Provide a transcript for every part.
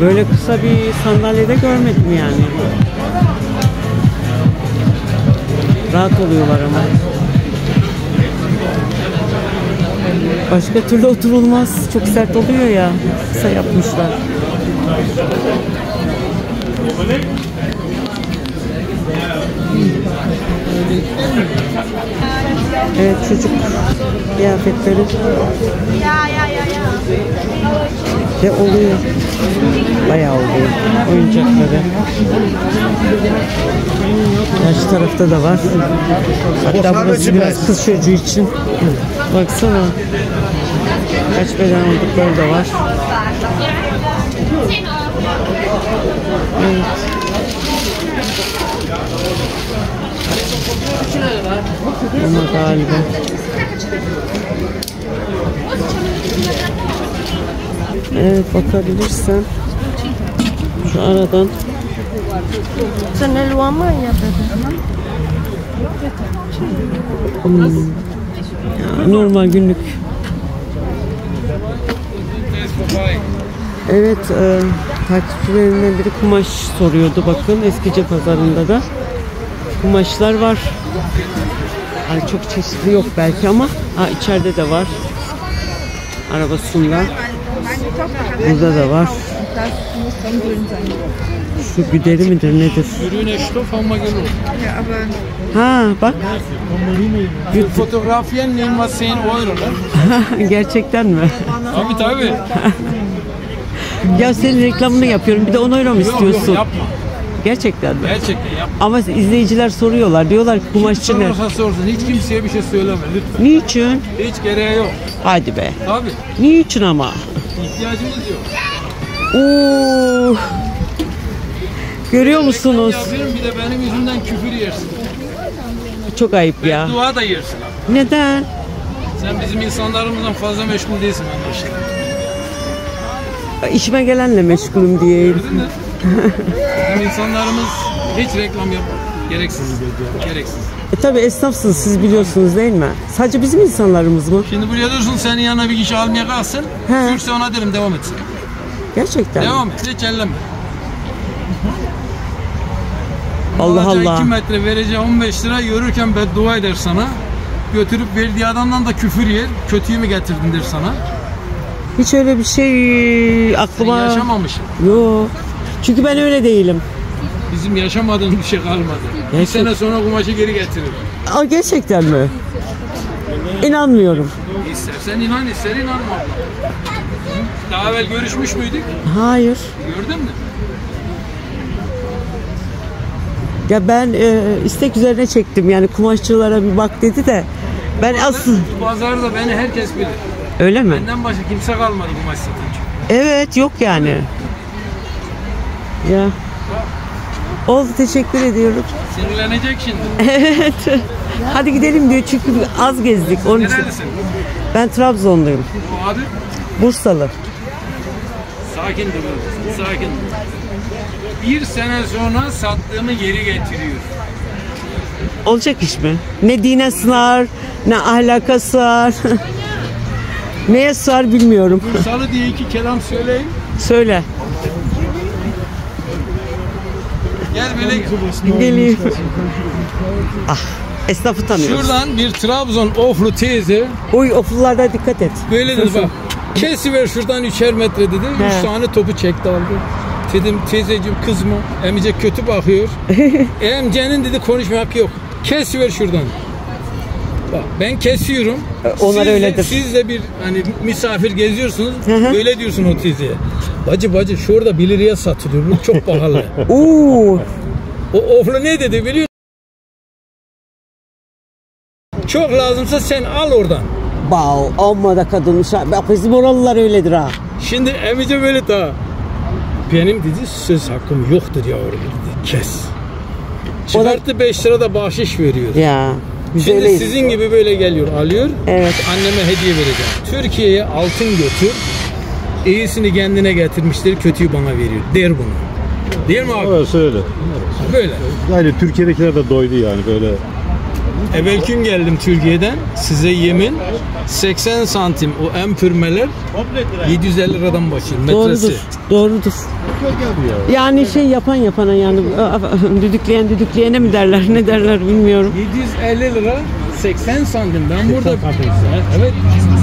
Böyle kısa bir sandalyede görmedim yani. Rahat oluyorlar ama. Başka türlü oturulmaz. Çok sert oluyor ya. Kısa yapmışlar. Evet çocuk kıyafetleri de oluyor. Bayağı oluyor. Oyuncakları. Karşı tarafta da var. Hatta burası biraz kız çocuğu için. Baksana. Kaç beden oldukları da var. Evet. Ama galiba. Evet bakabilirsen şu aradan Sen elvan mı yapıyorsun? normal günlük. Evet, e, takipçilerinden biri kumaş soruyordu. Bakın eskice pazarında da kumaşlar var. Hani çok çeşitli yok belki ama ha, içeride de var. Arabasında. Burada da var. Şu güderi midir nedir? Ha bak wir 10 Euro. Ne? gerçekten mi? Tabii tabii. Ya senin reklamını yapıyorum bir de 10 euro mu Yok yok istiyorsun? yapma. Gerçekten mi? Gerçekten yapma. Ama izleyiciler soruyorlar. Diyorlar ki kumaşçı ne? Sorarsa sorsun. Hiç kimseye bir şey söyleme lütfen. Niçin? Hiç gereği yok. Hadi be. Tabii. Niçin ama? İhtiyacımız yok. Oo. Görüyor musunuz? Yapıyorum bir de benim yüzümden küfür yersin. Çok ayıp ya. Dua da yersin. Neden? Sen bizim insanlarımızdan fazla meşgul değilsin anlaşılan. İşime gelenle meşgulüm diyeyim. Bizim insanlarımız hiç reklam yapmaz. Gereksiz. Gereksiz. E tabi esnafsınız siz biliyorsunuz değil mi? Sadece bizim insanlarımız mı? Şimdi buraya dursun senin yanına bir kişi almaya kalsın. He. Türkse ona derim devam etsin. Gerçekten. mi? Devam et. Hiç elleme. Allah Alacağı Allah. 2 metre vereceği 15 lira yürürken beddua eder sana. Götürüp verdiği adamdan da küfür yer. Kötüyü mü getirdin der sana. Hiç öyle bir şey Sen aklıma... yaşamamışsın. Yok. Çünkü ben öyle değilim. Bizim yaşamadığımız bir şey kalmadı. Bir Gerçek- sene sonra kumaşı geri getirir. Aa, gerçekten mi? İnanmıyorum. İstersen inan ister inanma. Daha evvel görüşmüş müydük? Hayır. Gördün mü? Ya ben e, istek üzerine çektim yani kumaşçılara bir bak dedi de ben asıl Bu pazarda beni herkes bilir. öyle mi? Benden başka kimse kalmadı kumaş satıcı. Evet yok yani. Ya. Oldu teşekkür ediyorum. Sinirlenecek şimdi. Evet. Hadi gidelim diyor çünkü az gezdik onun için. Nerelisin? Ben Trabzonluyum. Bu adı? Bursalı. Sakin dur. Sakin. Bir sene sonra sattığımı geri getiriyor. Olacak iş mi? Ne dine sığar, ne ahlaka sığar. Neye sığar bilmiyorum. Salı diye iki kelam söyleyeyim. Söyle. Gel böyle gel. Geleyim. ah, esnafı tanıyoruz. Şuradan bir Trabzon oflu teyze Oy ofullarda dikkat et. böyle dedi bak. Kesiver şuradan üçer metre dedi. He. Üç tane topu çekti aldı. Dedim teyzeciğim kızma. Emicek kötü bakıyor. Emcenin dedi konuşma hakkı yok. Kesiver şuradan. Bak ben kesiyorum. Onlar Siz de- öyledir. Siz de bir hani misafir geziyorsunuz. Hı hı. Böyle diyorsun o teyzeye. Bacı bacı şurada 1 liraya satılıyor. Bu çok pahalı. Oo, o oflu ne dedi biliyor? Çok lazımsa sen al oradan. Bav, amma da kadınmış. ha. Bak bizim oralılar öyledir ha. Şimdi emice böyle daha. Benim dedi söz hakkım yoktur yavrum dedi. Kes. Çıkarttı 5 lira da bahşiş veriyor. Ya, biz Şimdi öyleyiz. sizin gibi böyle geliyor alıyor. Evet. Anneme hediye vereceğim. Türkiye'ye altın götür. İyisini kendine getirmiştir, kötüyü bana veriyor. Der bunu. Değil mi abi? Orası öyle. Böyle. Yani Türkiye'dekiler de doydu yani böyle. Evvel gün geldim Türkiye'den. Size yemin 80 santim o empürmeler 750 liradan başlıyor metresi. Doğrudur, doğrudur. Yani şey yapan yapana yani düdükleyen düdükleyene mi derler ne derler bilmiyorum. 750 lira 80 santim. Ben burada evet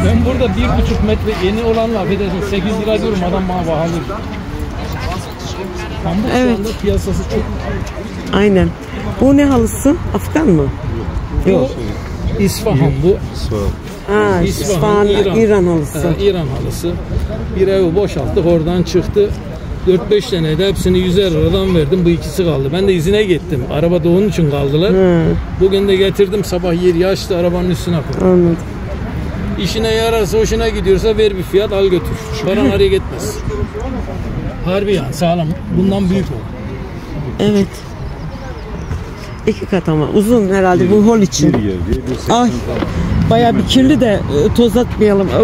ben burada bir buçuk metre yeni olanla affedersin 8 lira diyorum adam bana pahalı. Pamuk Evet. piyasası çok Aynen. Bu ne halısı? Afgan mı? Yok. Bu İsfahan bu. Ha, İsfahan, İran, halısı. Ha, İran halısı. Bir evi boşalttık oradan çıktı. 4-5 tane de hepsini 100 liradan verdim. Bu ikisi kaldı. Ben de izine gittim. Arabada onun için kaldılar. Ha, Bugün de getirdim sabah yer yaştı arabanın üstüne koydum. anladım. İşine yararsa hoşuna gidiyorsa ver bir fiyat al götür. Paran araya gitmez. Harbi yani sağlam. Bundan büyük o. Evet. İki kat ama uzun herhalde bu hol Bir için. yer diye bir Ay bayağı bir kirli de e, toz atmayalım. Oo,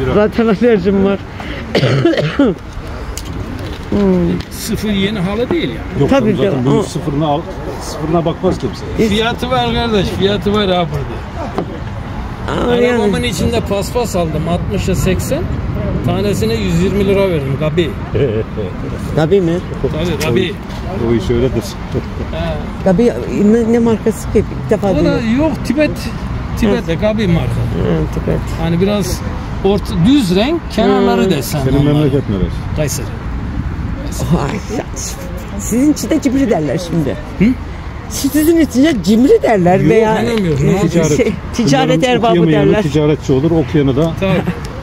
bir zaten alerjim var. Sıfır yeni halı değil ya. Yok Tabii tabii zaten canım, bunun ama- sıfırına al, sıfırına bakmaz kimse. Fiyatı var kardeş. Fiyatı var ha burada. Aa, Arabamın yani. içinde paspas aldım 60'a 80. Tanesine 120 lira verdim Gabi. Gabi mi? Tabii Gabi. O iş öyledir. He. Gabi ne, ne markası ki? İlk defa O da yok Tibet. Tibet'te Gabi marka. Ha, Tibet. Hani biraz orta, düz renk, kenarları desen. Senin memleket neresi? Kayseri. Ay, ya, sizin için de cimri derler şimdi. Sizin için de cimri derler Yok, veya e, Ticaret. şey, ticaret erbabı derler. Ticaretçi olur, okuyanı da Tabii.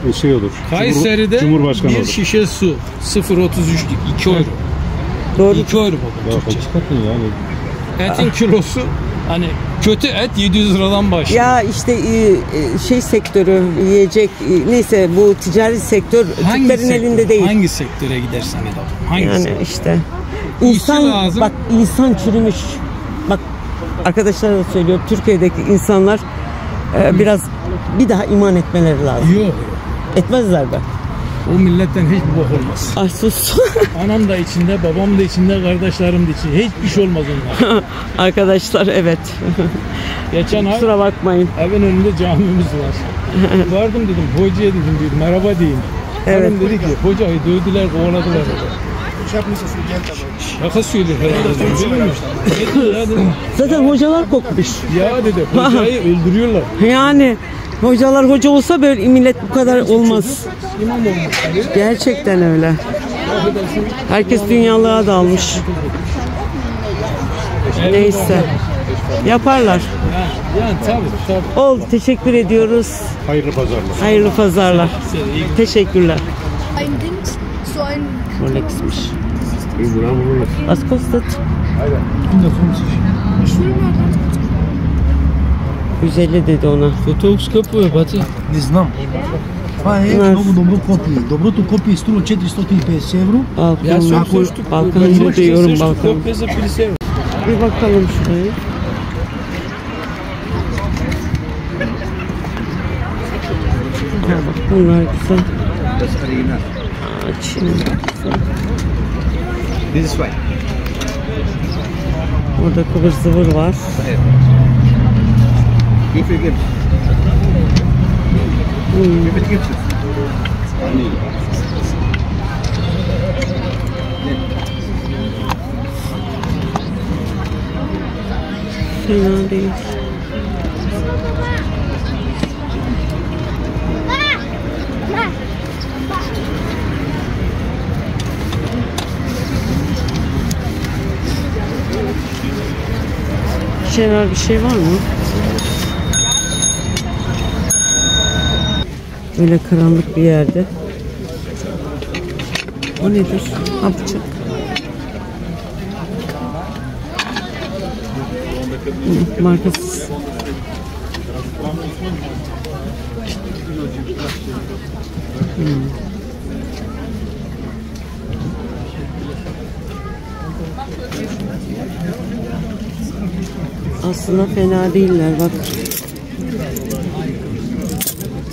E, şey olur. Kayseri'de Cumhur- Cumhurbaşkanı bir olur. şişe su 0.33 2 euro. Doğru. 2 euro baba Ya Türkçe. yani. Etin kilosu hani kötü et 700 liradan başlıyor. Ya işte e, e, şey sektörü yiyecek neyse bu ticari sektör Hangi Türklerin sektör- elinde değil. Hangi sektöre gidersen git abi. Hangisi? Yani işte insan lazım. bak insan çürümüş. Bak arkadaşlar da söylüyor Türkiye'deki insanlar e, biraz bir daha iman etmeleri lazım. Yok. Etmezler be. O milletten hiçbir bok olmaz. Ay sus. Anam da içinde, babam da içinde, kardeşlerim de içinde. Hiçbir şey olmaz onlar. arkadaşlar evet. Geçen ay Kusura bakmayın. evin önünde camimiz var. Vardım dedim, hocaya dedim, dedim merhaba deyin. Evet. Hanım dedi ki, hocayı dövdüler, kovaladılar. dedi. Şaka söylüyor herhalde. dedim, Bilmiyor musun? Ne diyor ya dedim. Zaten hocalar kokmuş. Ya dedi, hocayı öldürüyorlar. Yani hocalar hoca olsa böyle millet bu kadar olmaz. Gerçekten öyle. Herkes dünyalığa dalmış. Neyse. Yaparlar. Yani, yani tabii, tabii. Oldu. Teşekkür ediyoruz. Hayırlı pazarlar. Hayırlı pazarlar. Teşekkürler. Rolex'miş. Was kostet? 150 dedi ona. Fotoğraf kapıyor Batı. Не знам. Това е Нас. много добро копие. Доброто копие струва 450 евро. Ya Balkan, sözleştik. Balkan'ı diyorum Balkan. Kopyası birisi Bir bakalım şuraya. Ha bak bunlar güzel. Aa, Çin güzel. This is why. Orada kıvır zıvır var. Give you gift. Give it gift. Fena değil. Şeyler bir şey var mı? Böyle karanlık bir yerde. O nedir? Ha bıçak. Hı, Markasız. Hmm. Aslında fena değiller bak.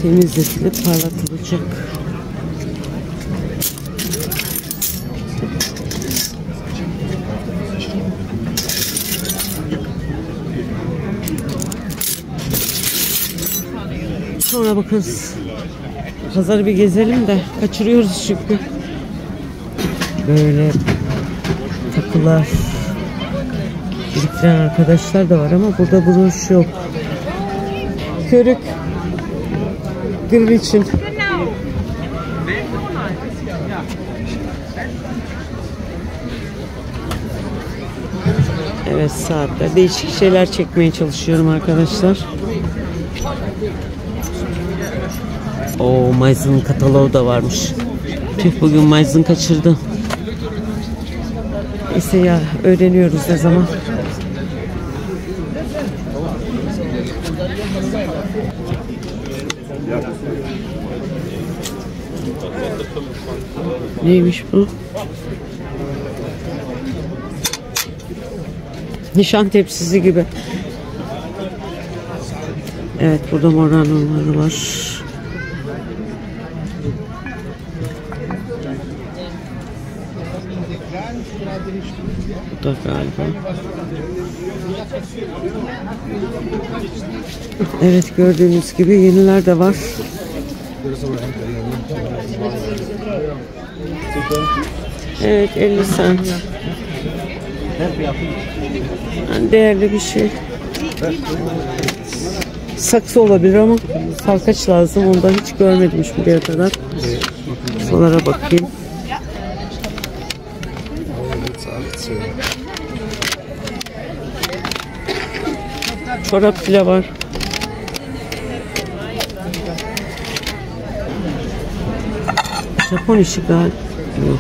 Temizletilip parlatılacak. Sonra bakarız. Pazarı bir gezelim de kaçırıyoruz çünkü. böyle takılar biriktiren arkadaşlar da var ama burada broş yok. Körük grill için. Evet saatler. Değişik şeyler çekmeye çalışıyorum arkadaşlar. O Mayz'ın kataloğu da varmış. Tüh bugün Mayz'ın kaçırdım. Neyse ya öğreniyoruz ne zaman. Neymiş bu? Nişan tepsisi gibi. Evet burada moranoları var. Bu da galiba. Evet gördüğünüz gibi yeniler de var. Evet 50 cent. Yani değerli bir şey. Saksı olabilir ama salkaç lazım. Ondan hiç görmedim şimdiye kadar. Solara bakayım. Çorap bile var. Japon işi galiba. Yok.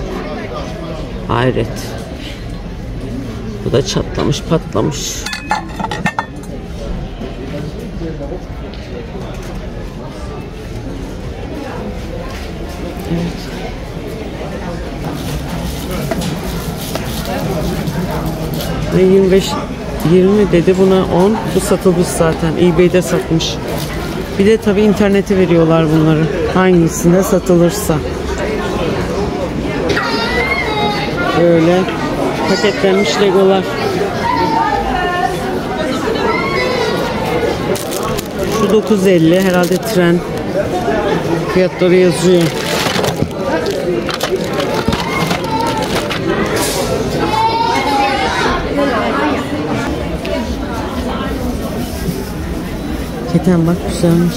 Hayret. Bu da çatlamış patlamış. Evet. Ve 25 20 dedi buna 10. Bu satılmış zaten. eBay'de satmış. Bir de tabii internete veriyorlar bunları. Hangisinde satılırsa. Böyle paketlenmiş legolar. Şu 950 herhalde tren fiyatları yazıyor. Keten bak güzelmiş.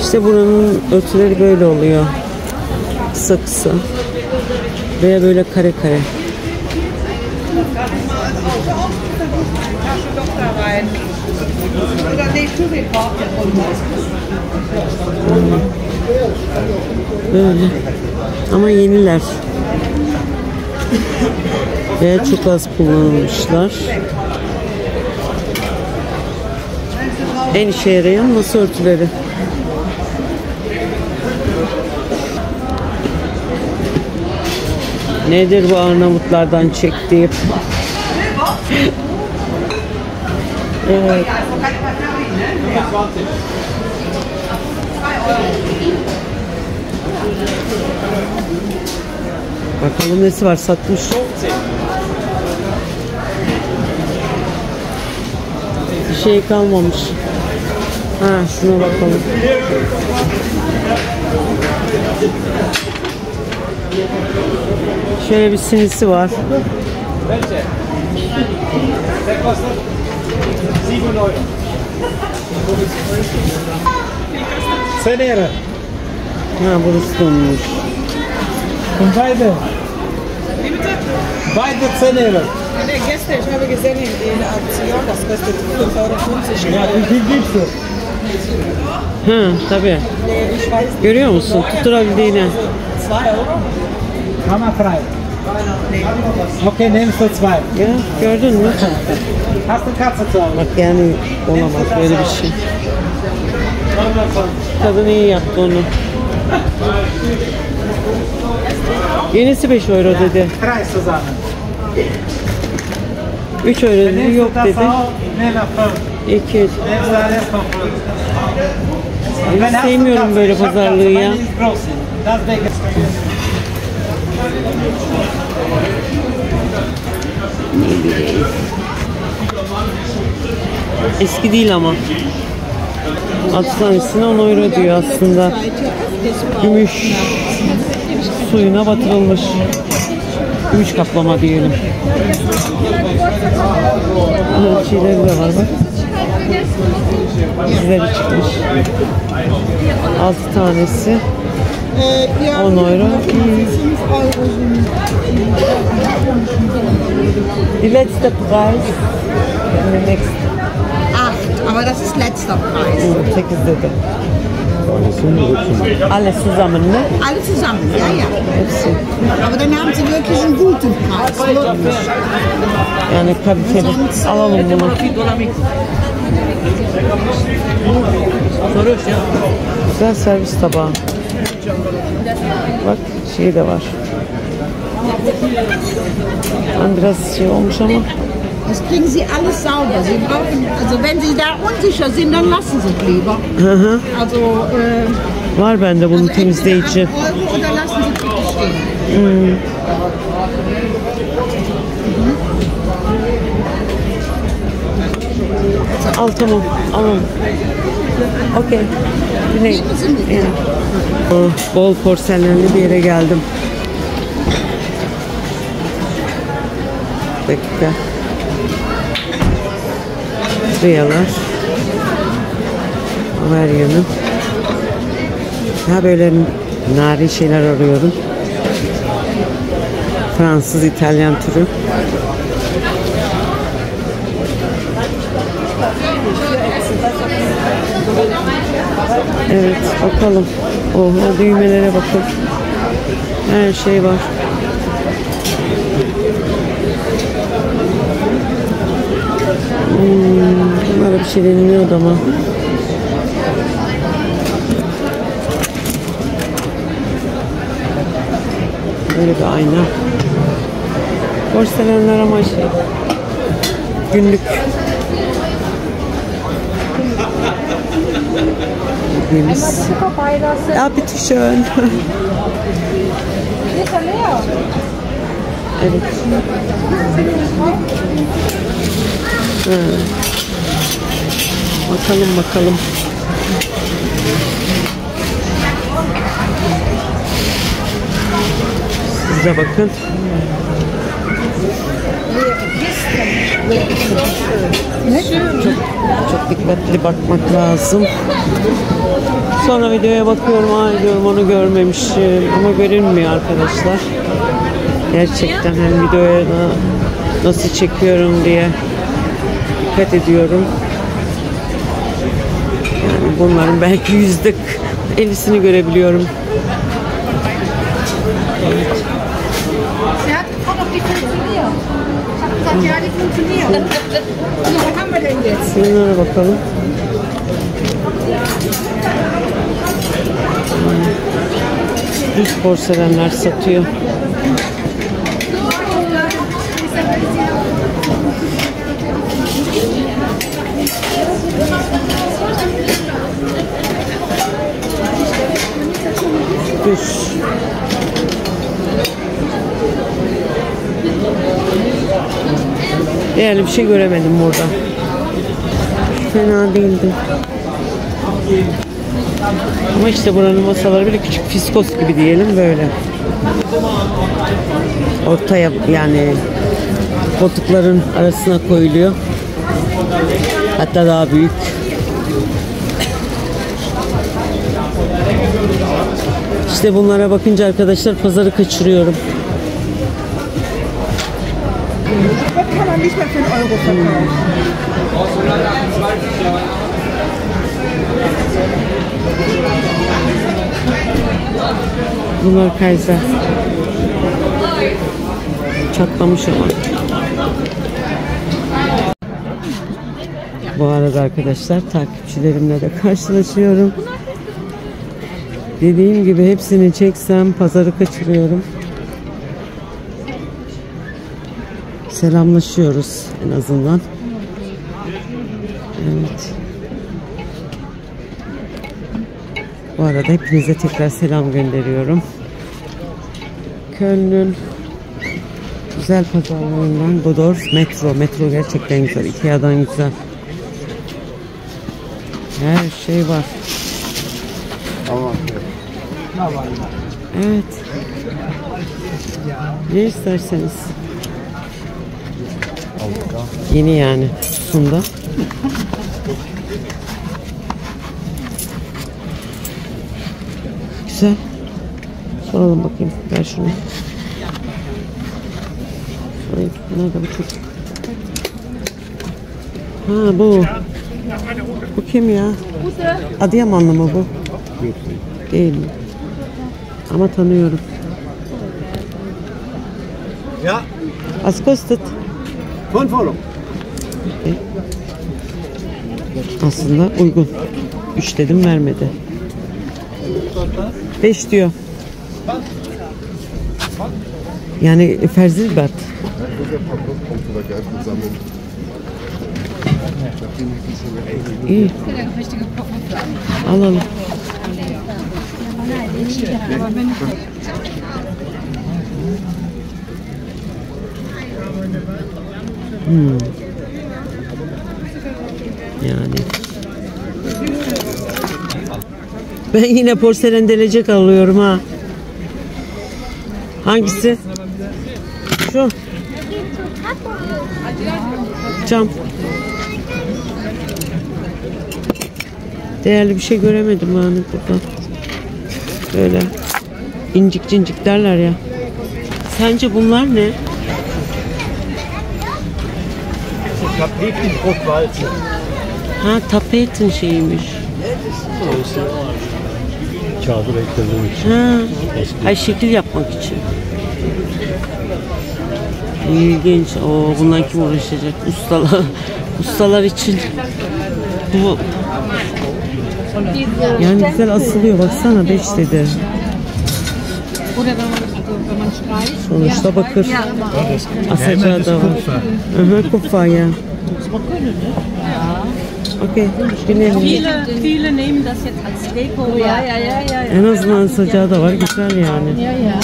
İşte buranın örtüleri böyle oluyor. Kısa kısa. Veya böyle kare kare. Böyle. Ama yeniler. Veya çok az kullanılmışlar. En işe yarayan masa örtüleri. Nedir bu Arnavutlardan çektiğim? evet. Bakalım nesi var satmış. Bir şey kalmamış. Ha şuna bakalım. Şöyle bir sinisi var. Senere. Ha burası donmuş. Und beide. Beide 10 Euro. Gestern, ich habe gesehen in, Aktion, das kostet 5,50 Euro. Ja, wie viel gibst du? Ha tabii. Görüyor musun? Tutturabildiğine. 2 Euro. Hammerfrei. Okay, nimmst du zwei. Ya gördün mü? Hast du Katze zu? Bak yani olamaz böyle bir şey. Kadın iyi yaptı onu. Yenisi 5 euro dedi. Drei zusammen. 3 euro dedi. Yok dedi. auch? Nimm mal 5. 2 Nimmst du alles von 5. Ben sevmiyorum böyle pazarlığı ya. Eski değil ama. 6 tanesine 10 euro diyor aslında. Gümüş. suyuna batırılmış. Gümüş kaplama diyelim. Çiğleri de var bak. Dizleri çıkmış. 6 tanesi Ja, 10 euro. 5 Euro sind Die letzte Preis. Der nächste. 8, aber das ist letzter Preis. 8 dedi. Tanesi mi hepsi mi? Alles zusammen ne? Alle zusammen, ja, ja. Aber dann haben sie wirklich einen guten Preis. Yani kaliteli. Alalım bunu. Güzel servis tabağı. Bak şey de var. Yani biraz şey olmuş ama Das kriegen sie alles sauber. Sie brauchen, also wenn sie da unsicher sind, dann lassen sie es lieber. Also, äh, var bende bunun temizleyici. Euro oder lassen sie bitte stehen. Al tamam alalım. Okey. Yani. Oh, Bol porselenli bir yere geldim. Dakika. Riyalar. Her yanım. Ha böyle narin şeyler arıyorum. Fransız, İtalyan türü. Evet bakalım. Oha düğmelere bakın. Her şey var. Hmm, bunlara bir şey deniliyordu ama. Böyle bir ayna. Porselenler ama şey. Günlük Bildiğimiz. Ja, bitte schön. evet. Ha. Bakalım bakalım. Siz de bakın. Çok, çok dikkatli bakmak lazım. Sonra videoya bakıyorum, aa diyorum onu görmemişim ama görünmüyor arkadaşlar. Gerçekten hem videoya da nasıl çekiyorum diye dikkat ediyorum. Yani bunların belki yüzde ellisini görebiliyorum. Sie hat gefragt, ob die funktioniert. Ich haben wir denn jetzt? Şunlara bakalım. Düz porselenler satıyor. Değerli bir şey göremedim burada. Fena değildi. Ama işte buranın masaları böyle küçük fiskos gibi diyelim böyle. Ortaya yani koltukların arasına koyuluyor. Hatta daha büyük. İşte bunlara bakınca arkadaşlar pazarı kaçırıyorum. Das kann man nicht mehr für einen Euro verkaufen. Bunlar Kaiser. Çatlamış ama. Bu arada arkadaşlar takipçilerimle de karşılaşıyorum. Dediğim gibi hepsini çeksem pazarı kaçırıyorum. Selamlaşıyoruz en azından. Evet. Bu arada hepinize tekrar selam gönderiyorum. Köln'ün güzel pazarlarından Bodor metro. Metro gerçekten güzel. Ikea'dan güzel. Her şey var. Evet. Ne isterseniz. Yeni yani kutusunda. Güzel. Soralım bakayım. Ver şunu. Sorayım. Nerede bu çocuk? Ha bu. Bu kim ya? Adıyamanlı mı bu? Değil mi? Ama tanıyorum. Ja, Was kostet? 5 euro. Aslında uygun. 3 dedim vermedi. 5 diyor. Yani Ferzilbert. İyi. Alalım. Hmm. Yani. Ben yine porselen delecek alıyorum ha. Hangisi? Şu. Cam. Değerli bir şey göremedim ben burada. Böyle incik cincik derler ya. Sence bunlar ne? Tapeten Bruchwalzen. Ha tapetin şeyiymiş. Kağıdı beklemek için. Ha. Ay şekil yapmak için. İlginç. O bundan kim uğraşacak? Ustalar. Ustalar için. Bu yani güzel asılıyor. Baksana 5 dedi. Sonuçta bakır. Asacağı da var. Aha, kufa ya. Okey. Binelim. Viele, viele nehmen das jetzt als Deko. Ja, ja, ja, ja. En azından asacağı da var. Güzel yani. Ja, ja.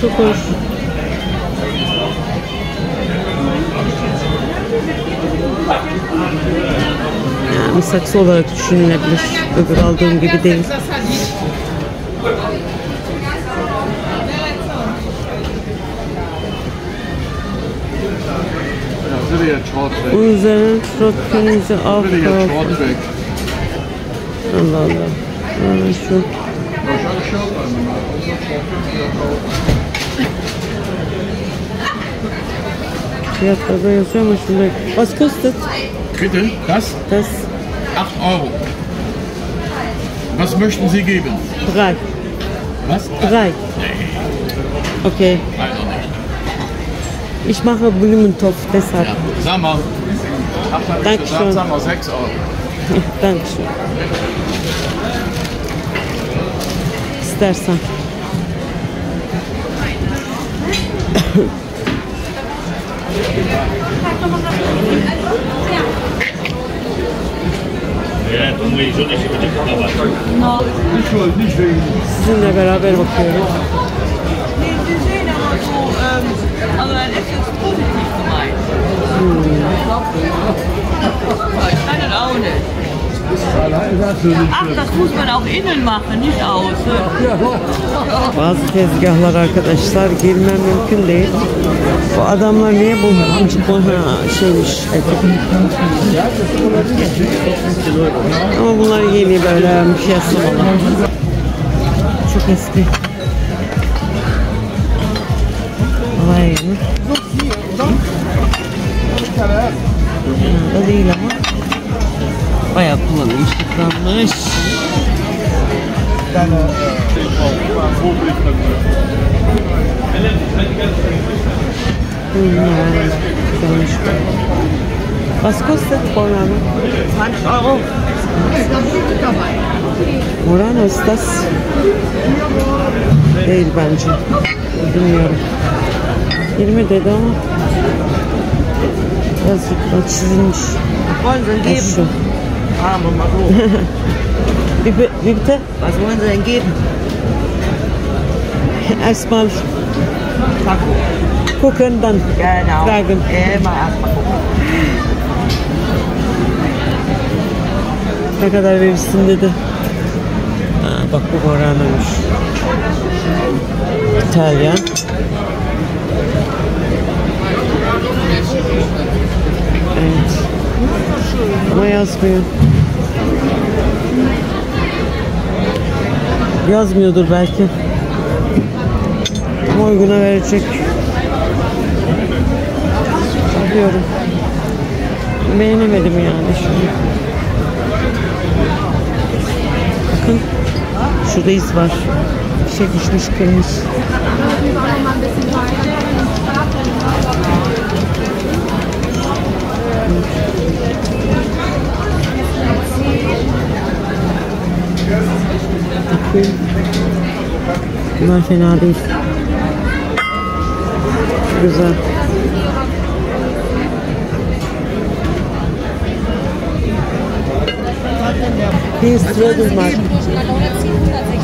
Çok hoş. Yani saksı olarak düşünülebilir. Öbür aldığım gibi değil. Mal. Das ist jetzt Short Track. Fiyatlarda yazıyor ama şimdi. Was kostet Bitte, das? das? 8 Euro. Was möchten Sie geben? Drei. Was? Drei. Okay. Leider nicht. Ich mache Blumentopf, deshalb. Ja. Sag mal. Dankeschön. sag mal 6 Euro. Dankeschön. İstersen. Sizinle beraber bakıyoruz. Also dann ist es positiv gemeint. Ich kann das auch nicht. Ach, das muss man auch innen machen, nicht außen. Bazı tezgahlar arkadaşlar girmem mümkün değil. Bu adamlar niye bu amcık bu ha şeymiş. Ama bunlar yeni böyle piyasalar. Çok eski. Alay mı? Da değil ama. Bayağı kullanılmış, güzelmiş. Was kostet Borano? 20 Euro. Morano ist das? Değil bence. Bilmiyorum. 20 dedi ama yazık bak çizilmiş. Wollen. Arme mal so. Wie, wie bitte? Was wollen Sie denn geben? Erstmal gucken, dann Genau. fragen. Immer erstmal gucken. Ne kadar verirsin dedi. Ha, bak bu Borano'ymuş. İtalyan. Ama yazmıyor. Yazmıyordur belki. Ama uyguna verecek. Alıyorum. Beğenemedim yani şunu. Bakın. Şurada iz var. Bir şey düşmüş kırmış. Bakayım. Bunlar fena değil. Güzel. Hier ist Trödelmarkt.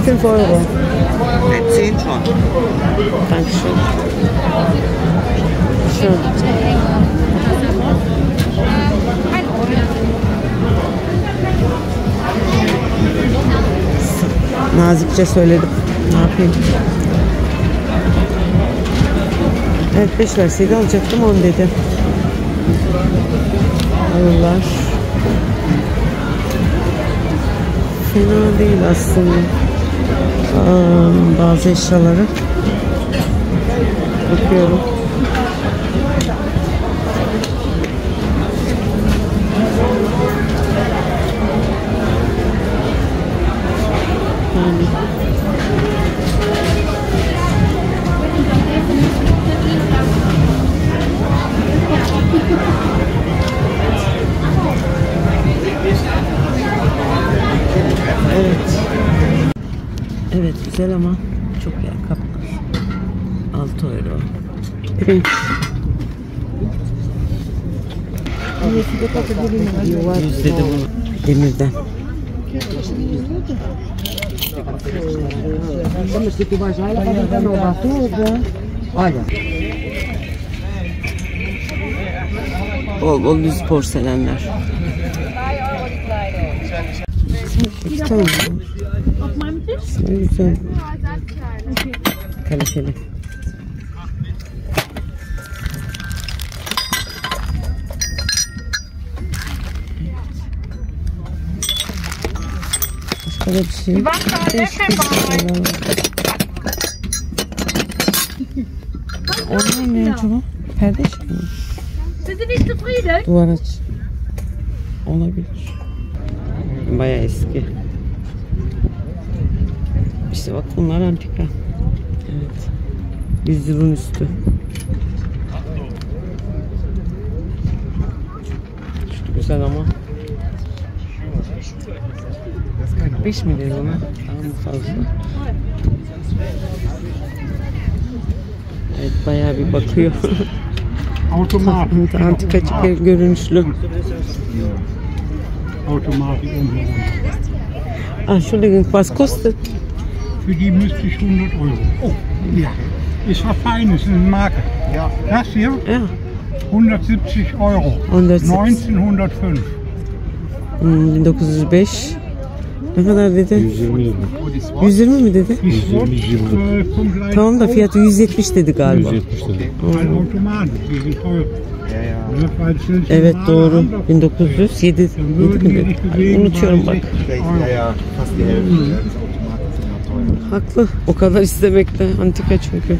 5 Euro. 10 schon. Dankeschön. Schön. Nazikçe söyledim. Ne yapayım? Evet 5 verseydi alacaktım 10 dedi. Alırlar. Fena değil aslında. Aa, bazı eşyaları. Bakıyorum. Güzel ama çok yer kaplar. 6 euro. Pirinç. Yüz dedi bunu. Demirden. Bol bol yüz porselenler. İki tane. Ne güzel. Kaliteli. Başka da bir şey. şeyler var. Onlar ne acaba? Perde işi mi? Sind Sie nicht zufrieden? Duvar aç. Olabilir. Baya eski. İşte bak bunlar antika. Evet. Yüzyılın üstü. Şu güzel ama. 45 mi dedi ona? Daha mı fazla? Evet bayağı bir bakıyor. Antikacı görünüşlü. Automatik. Ah, Entschuldigung, was kostet? Für die müsste ich 100 Euro. Oh, ja. Ist was Feines, ist eine Marke. Ja. Das hier Ja. 170 Euro. 170. 1905. Hmm, 1905. Ne kadar dedi? 120 yıllık. 120 mi dedi? Die Swatch 120 yıllık. vom gleichen Tamam da fiyatı 170 dedi galiba. 170 lira. Weil Automaten, die sind teuer. Ja, ja. Weil es sind Evet doğru. andere. 1907 Dann mi würden wir dedi? unutuyorum bak. 60 Haklı. O kadar istemekte. Antika çünkü.